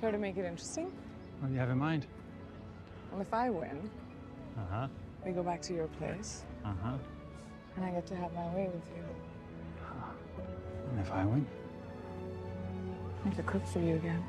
Care to make it interesting? What do you have in mind? Well, if I win, Uh huh. we go back to your place, Uh huh. and I get to have my way with you. And if I win? I get to cook for you again.